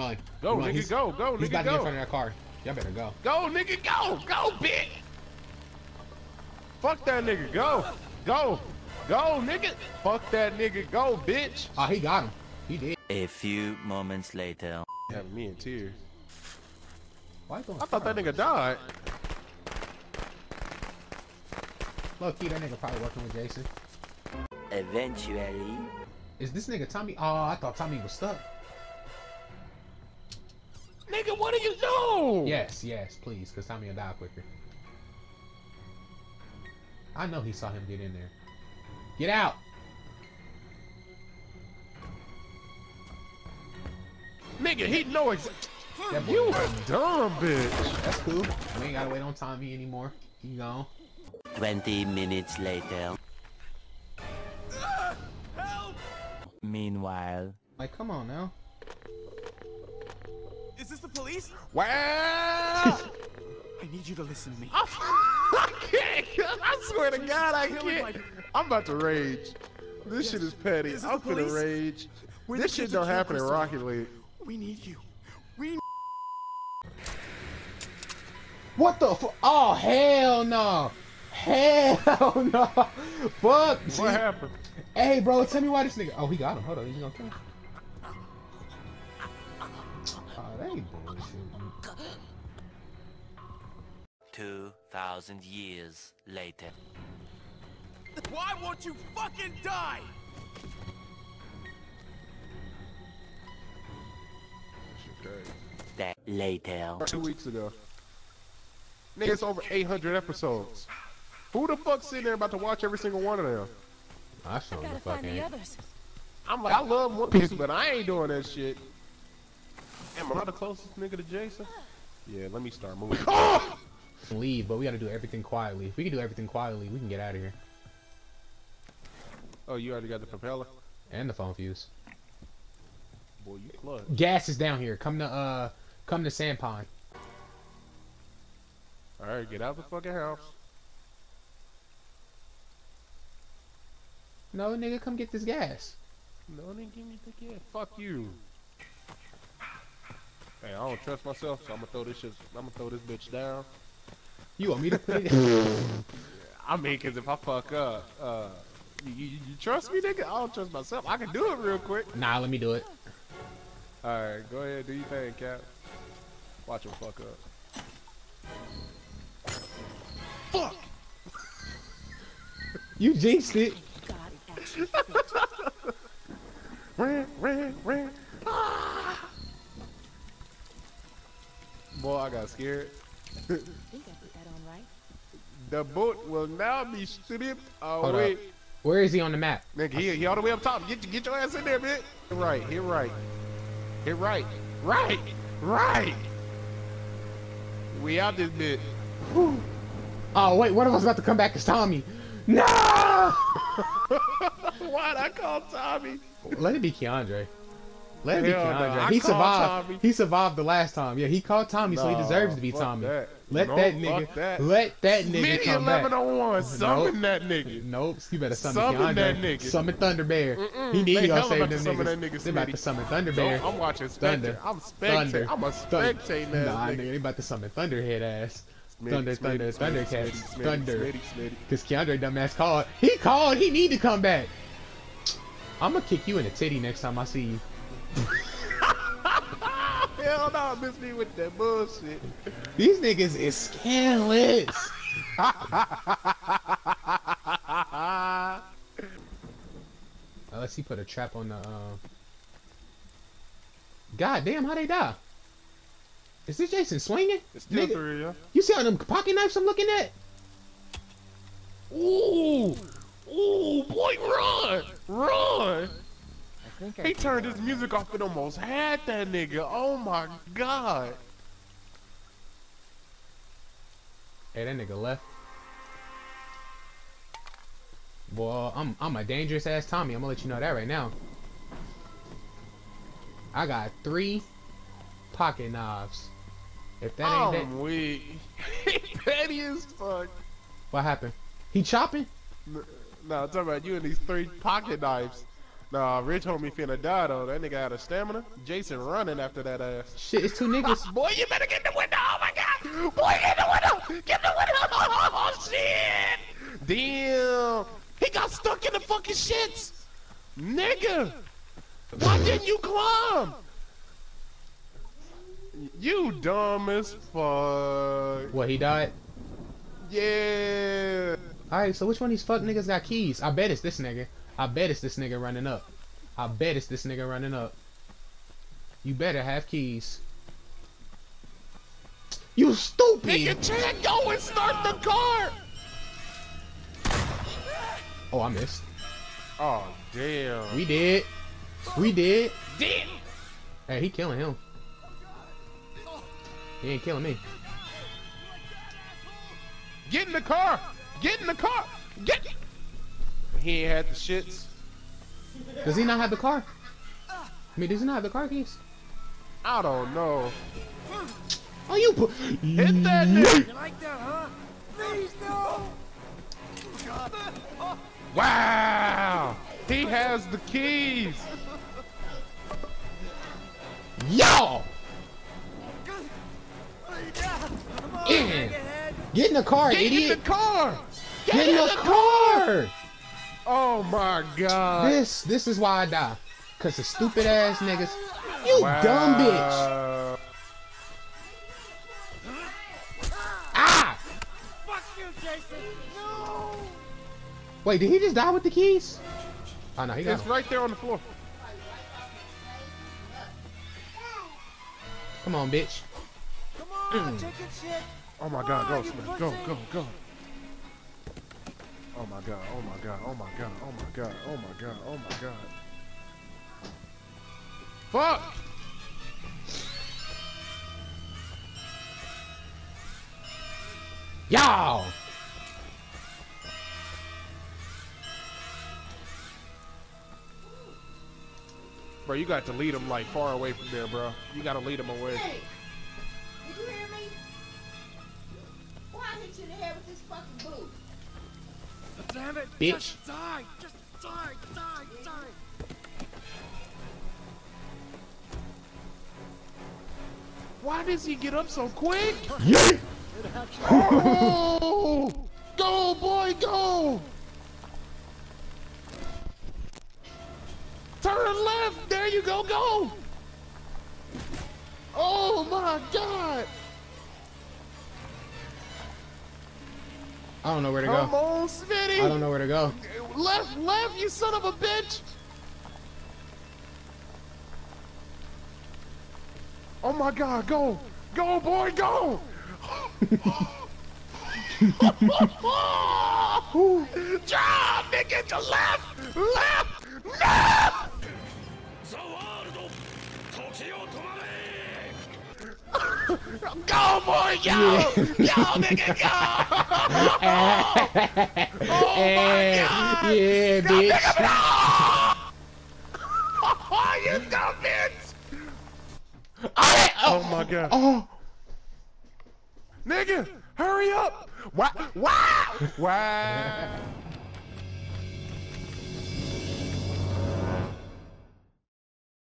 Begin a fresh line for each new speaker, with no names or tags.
nigga, go, go, nigga,
He's
nigga,
about to get in front of that car. Y'all better go.
Go, nigga, go, go, bitch. Fuck that nigga, go, go, go, nigga. Fuck that nigga, go, bitch.
Oh, he got him. He did.
A few moments later.
Having me in tears.
Why you going
I thought that nigga died.
Look, key, that nigga probably working with Jason.
Eventually.
Is this nigga Tommy? Oh, I thought Tommy was stuck.
Nigga, what are you doing?
Yes, yes, please, because Tommy will die quicker. I know he saw him get in there. Get out!
Nigga, he know ex-
That boy
You
got
a dumb bitch.
That's cool. We ain't gotta wait on Tommy anymore. He gone.
20 minutes later. Ah, Meanwhile.
Like, come on now.
Is this the police?
Wow.
I need you to listen to me.
I can't. I swear to God, I can't. I'm about to rage. This shit is petty.
Is
I'm
the
finna rage.
We're
This shit don't happen in
Christopher.
Rocket League.
We need you. We
What the fu- Oh, hell no! Hell no! Fuck!
What happened?
Hey, bro, tell me why this nigga. Oh, he got him. Hold on, he's gonna kill him. Oh, that ain't bullshit.
2,000 years later.
Why won't you fucking die?
That later.
Two weeks ago. Nigga, it's over 800 episodes. Who the fuck sitting there about to watch every single one of them?
I sure the
Gotta
fuck
find the
ain't.
others.
I'm like, I love One Piece, but I ain't doing that shit. Am I the closest nigga to Jason? Yeah, let me start moving. Oh!
Leave, but we gotta do everything quietly. If we can do everything quietly, we can get out of here.
Oh, you already got the propeller?
And the phone fuse.
Boy, you clutch.
Gas is down here. Come to uh, come to Sand Pond.
Alright, get out the fucking house.
No, nigga, come get this gas.
No, nigga, give me the kid. Fuck you. Hey, I don't trust myself, so I'm gonna throw this shit. I'm gonna throw this bitch down.
You want me to put it?
I mean, cause if I fuck up, uh, you, you, you trust me, nigga? I don't trust myself. I can do it real quick.
nah, let me do it.
All right, go ahead, do your thing, Cap. Watch him fuck up. Fuck!
You jinxed it.
God, it actually.
Ran, ran, ran. Boy, I got scared.
I think I put that on right.
The boat will now be stripped away.
Where is he on the map?
Nigga, he, he all the way up top. Get, get your ass in there, bitch. Hit right, hit right. Hit right. Right! Right! We out this bitch.
Oh wait, one of us about to come back as Tommy. No!
Why'd I call Tommy?
Let it be Keandre. Be
Hell no.
He survived. He survived the last time. Yeah, he called Tommy, so he deserves to be Tommy.
that.
Let
No,
that nigga.
that.
Let that nigga
Mini
come back.
11 on 1. Summon that nigga.
Nope, you better summon,
Summon that nigga.
Summon Thunder Bear.
Mm-mm,
He need
they
to go
hella
save them
to summon
niggas.
that nigga,
they about to summon Thunder
No,
Bear.
I'm watching
Thunder.
Spectre. I'm
Thunder.
spectating. I'm a
Thunder.
spectating
Nah,
ass
nigga,
nigga.
they about to summon Thunderhead ass.
Smitty,
Thunder,
Smitty,
Thunder,
Smitty,
Thundercats.
Smitty,
Thunder.
Smitty, Smitty.
Cause Keandre dumbass called. He called. He need to come back. I'm gonna kick you in the titty next time I see you.
Hell no, miss me with that bullshit.
These niggas is scandalous. Unless he put a trap on the. Uh... God damn, how they die? Is this Jason swinging?
It's still
Nigga,
three, yeah.
you see all them pocket knives I'm looking at?
Ooh, ooh, boy, run, run.
I think I
He turned his music off and almost had that nigga. Oh my god.
Hey, that nigga left. Boy, I'm I'm a dangerous ass Tommy. I'm gonna let you know that right now. I got three pocket knives. If that ain't that,
I'm weak. He petty as fuck.
what happened? He chopping?
No, I'm talking about you and these three pocket knives. Nah, Rich homie finna die though. That nigga had a stamina. Jason running after that ass.
Shit, it's two niggas.
Boy, you better get the window. Oh my god. Boy, get the window. Get the window. Oh shit. Damn. He got stuck in the fucking shits. Nigga. Why didn't you climb? You dumb as fuck.
What, he died?
Yeah.
Alright, so which one of these fuck niggas got keys? I bet it's this nigga. I bet it's this nigga running up. I bet it's this nigga running up. You better have keys. You stupid!
Nigga, Chad, go and start the car.
Oh, I missed.
Oh, damn.
We did. We did.
Damn.
Hey, he killing him. He ain't killing me.
Get in the car. Get in the car. Get. He ain't had the shits.
Does he not have the car? I mean, does he not have the car keys?
I don't know.
Oh, you put.
Hit that nigga.
You like that, huh? Please, no!
Wow. He has the keys.
Yo! In. Get in the car,
Get in the car.
Get in the car!
Oh my god.
This, this is why I die. Cause the stupid ass niggas. You dumb bitch! Ah!
Fuck you, Jason! No!
Wait, did he just die with the keys? Oh no, he got
It's
them.
right there on the floor.
Come on, bitch.
Come on, take it shit!
Oh my god, go,
on,
Smith. Go, go, go. Oh my god, oh my god, oh my god, oh my god, oh my god, oh my god. Fuck!
Y'all!
Bro, you got to lead him like far away from there, bro. You gotta lead him away.
Hit you in the head with this fucking boot?
Damn it!
Bitch.
Just die! Just die! Die! Die!
Why does he get up so quick?
Yeah!
Oh! Go, boy, go! Turn left! There you go, go! Oh my god!
I don't know where to
Come
go.
on, Smitty!
I don't know where to go.
Left, left, you son of a bitch! Oh my god, go! Go, boy, go! Drive, nigga, to left! Left! Left! Go, boy, go! Go, nigga, go! Oh my god!
yeah,
Go,
bitch.
pick him up! Oh, you dumb bitch!
Oh, oh,
Oh my god.
oh,
Nigga, hurry up! Wow! Wow! Wow!